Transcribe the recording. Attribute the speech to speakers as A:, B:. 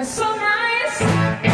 A: It's so nice.